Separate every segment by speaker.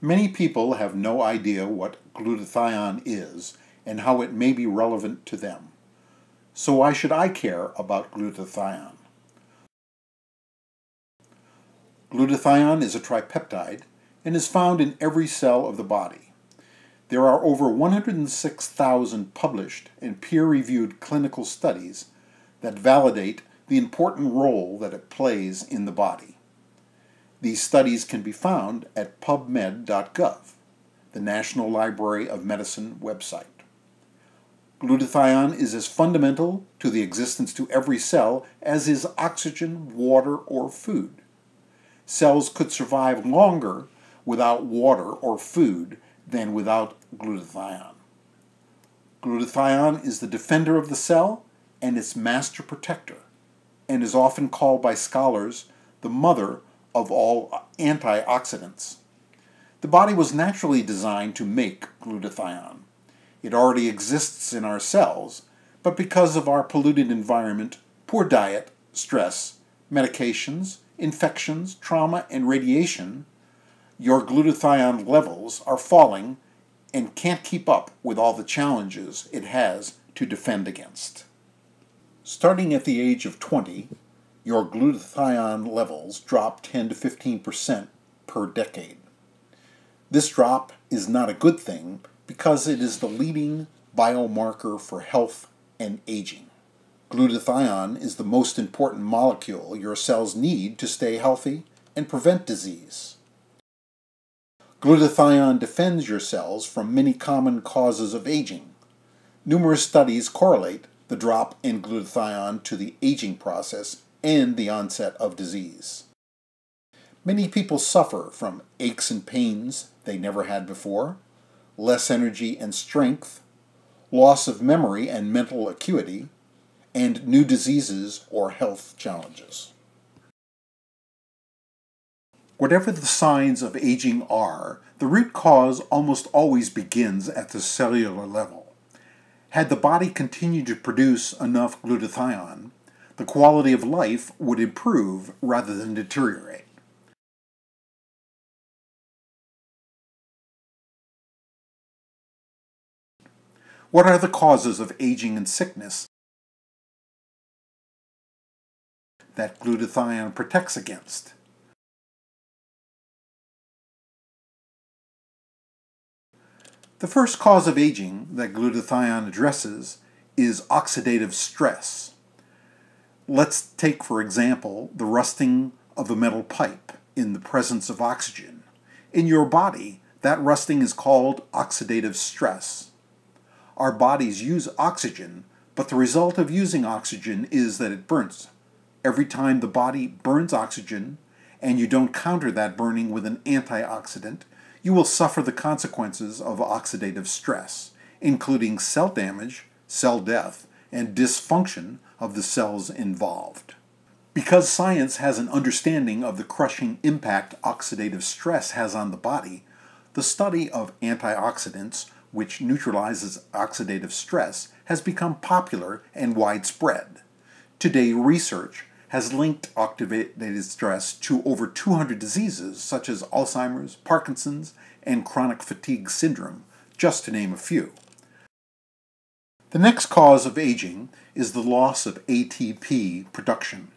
Speaker 1: Many people have no idea what glutathione is and how it may be relevant to them. So why should I care about glutathione? Glutathione is a tripeptide and is found in every cell of the body. There are over 106,000 published and peer-reviewed clinical studies that validate the important role that it plays in the body. These studies can be found at pubmed.gov, the National Library of Medicine website. Glutathione is as fundamental to the existence to every cell as is oxygen, water, or food. Cells could survive longer without water or food than without glutathione. Glutathione is the defender of the cell and its master protector, and is often called by scholars the mother of all antioxidants. The body was naturally designed to make glutathione. It already exists in our cells, but because of our polluted environment, poor diet, stress, medications, infections, trauma, and radiation, your glutathione levels are falling and can't keep up with all the challenges it has to defend against. Starting at the age of 20, your glutathione levels drop 10 to 15% per decade. This drop is not a good thing because it is the leading biomarker for health and aging. Glutathione is the most important molecule your cells need to stay healthy and prevent disease. Glutathione defends your cells from many common causes of aging. Numerous studies correlate the drop in glutathione to the aging process and the onset of disease. Many people suffer from aches and pains they never had before, less energy and strength, loss of memory and mental acuity, and new diseases or health challenges. Whatever the signs of aging are, the root cause almost always begins at the cellular level. Had the body continued to produce enough glutathione, the quality of life would improve rather than deteriorate. What are the causes of aging and sickness that glutathione protects against? The first cause of aging that glutathione addresses is oxidative stress. Let's take, for example, the rusting of a metal pipe in the presence of oxygen. In your body, that rusting is called oxidative stress. Our bodies use oxygen, but the result of using oxygen is that it burns. Every time the body burns oxygen, and you don't counter that burning with an antioxidant, you will suffer the consequences of oxidative stress, including cell damage, cell death, and dysfunction of the cells involved. Because science has an understanding of the crushing impact oxidative stress has on the body, the study of antioxidants, which neutralizes oxidative stress, has become popular and widespread. Today, research has linked oxidative stress to over 200 diseases such as Alzheimer's, Parkinson's, and chronic fatigue syndrome, just to name a few. The next cause of aging is the loss of ATP production.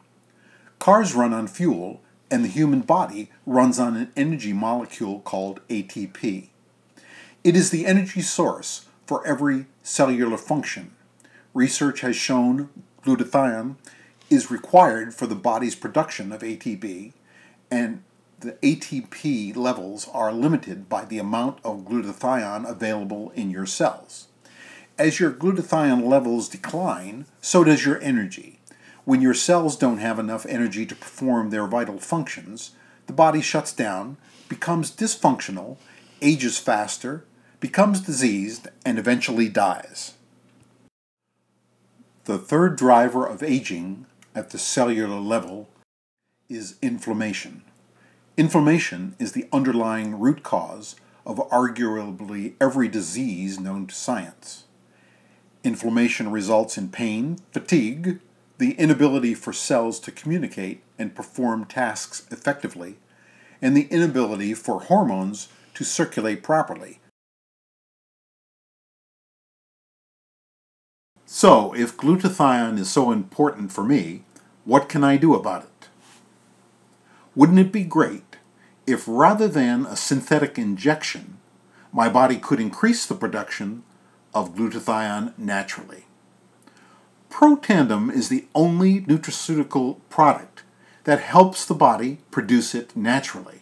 Speaker 1: Cars run on fuel, and the human body runs on an energy molecule called ATP. It is the energy source for every cellular function. Research has shown glutathione is required for the body's production of ATP, and the ATP levels are limited by the amount of glutathione available in your cells. As your glutathione levels decline, so does your energy. When your cells don't have enough energy to perform their vital functions, the body shuts down, becomes dysfunctional, ages faster, becomes diseased, and eventually dies. The third driver of aging at the cellular level is inflammation. Inflammation is the underlying root cause of arguably every disease known to science. Inflammation results in pain, fatigue, the inability for cells to communicate and perform tasks effectively, and the inability for hormones to circulate properly. So, if glutathione is so important for me, what can I do about it? Wouldn't it be great if rather than a synthetic injection, my body could increase the production of glutathione naturally? Protandim is the only nutraceutical product that helps the body produce it naturally.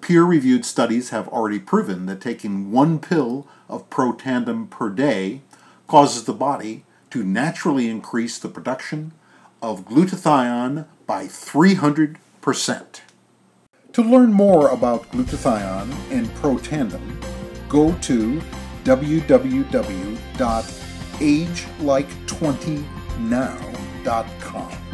Speaker 1: Peer-reviewed studies have already proven that taking one pill of Protandim per day causes the body to naturally increase the production of glutathione by 300%. To learn more about glutathione and Protandim, go to www.agelike20now.com.